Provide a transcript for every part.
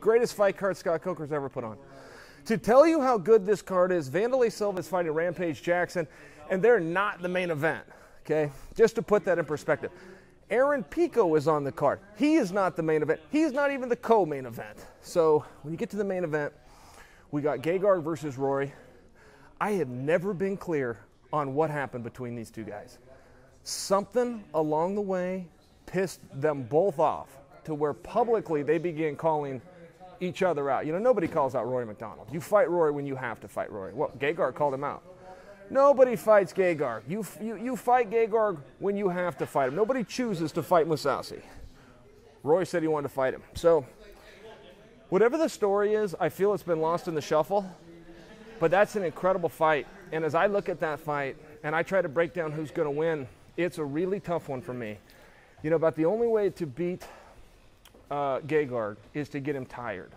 Greatest fight card Scott Coker's ever put on. To tell you how good this card is, Wanderlei Silva is fighting Rampage Jackson, and they're not the main event. Okay, just to put that in perspective. Aaron Pico is on the card. He is not the main event. He is not even the co-main event. So when you get to the main event, we got Gegard versus Rory. I have never been clear on what happened between these two guys. Something along the way pissed them both off to where publicly they began calling each other out. You know, nobody calls out Rory MacDonald. You fight Rory when you have to fight Rory. Well, Gegard called him out. Nobody fights Gegard. You, you, you fight Gegard when you have to fight him. Nobody chooses to fight Mousasi. Rory said he wanted to fight him. So, whatever the story is, I feel it's been lost in the shuffle. But that's an incredible fight. And as I look at that fight and I try to break down who's going to win, it's a really tough one for me. You know, about the only way to beat uh, is to get him tired.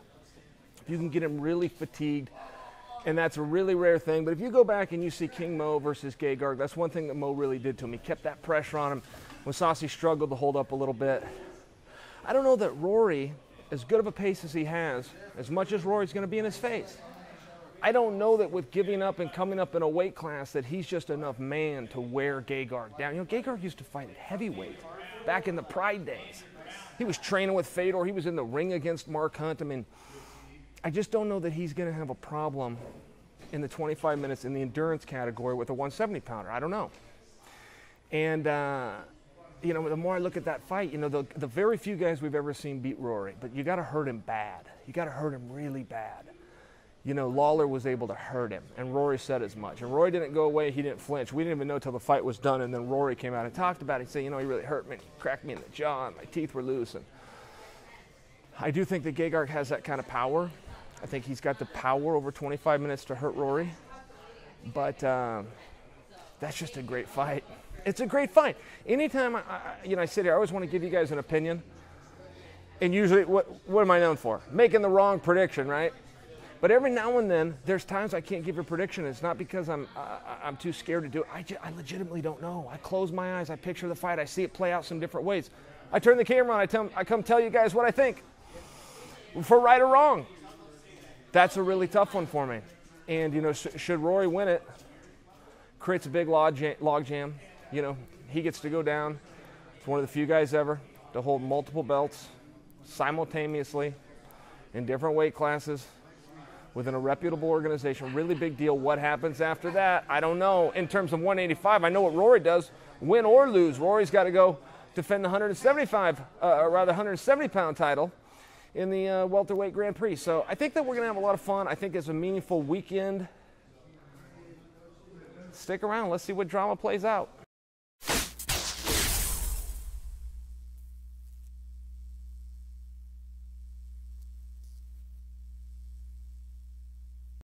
You can get him really fatigued, and that's a really rare thing. But if you go back and you see King Mo versus Gegard, that's one thing that Mo really did to him. He kept that pressure on him. When Saucy struggled to hold up a little bit. I don't know that Rory, as good of a pace as he has, as much as Rory's going to be in his face, I don't know that with giving up and coming up in a weight class that he's just enough man to wear Gegard down. You know, Gegard used to fight at heavyweight back in the Pride days. He was training with Fedor. He was in the ring against Mark Hunt. I mean, I just don't know that he's going to have a problem in the 25 minutes in the endurance category with a 170 pounder. I don't know. And, uh, you know, the more I look at that fight, you know, the, the very few guys we've ever seen beat Rory, but you got to hurt him bad. You got to hurt him really bad you know, Lawler was able to hurt him, and Rory said as much. And Rory didn't go away; he didn't flinch. We didn't even know until the fight was done, and then Rory came out and talked about it. He said, "You know, he really hurt me, he cracked me in the jaw, and my teeth were loose." And I do think that Gegard has that kind of power. I think he's got the power over 25 minutes to hurt Rory, but um, that's just a great fight. It's a great fight. Anytime I, I, you know, I sit here, I always want to give you guys an opinion. And usually, what, what am I known for? Making the wrong prediction, right? But every now and then, there's times I can't give a prediction. It's not because I'm, uh, I'm too scared to do it. I, I legitimately don't know. I close my eyes, I picture the fight, I see it play out some different ways. I turn the camera on, I, tell, I come tell you guys what I think, for right or wrong. That's a really tough one for me. And, you know, sh- should Rory win it, creates a big log jam, log jam. You know, he gets to go down. It's one of the few guys ever to hold multiple belts simultaneously in different weight classes within a reputable organization. Really big deal. What happens after that? I don't know. In terms of 185, I know what Rory does. Win or lose, Rory's got to go defend the 175, uh, or rather 170 pound title in the uh, welterweight Grand Prix. So I think that we're going to have a lot of fun. I think it's a meaningful weekend. Stick around. Let's see what drama plays out.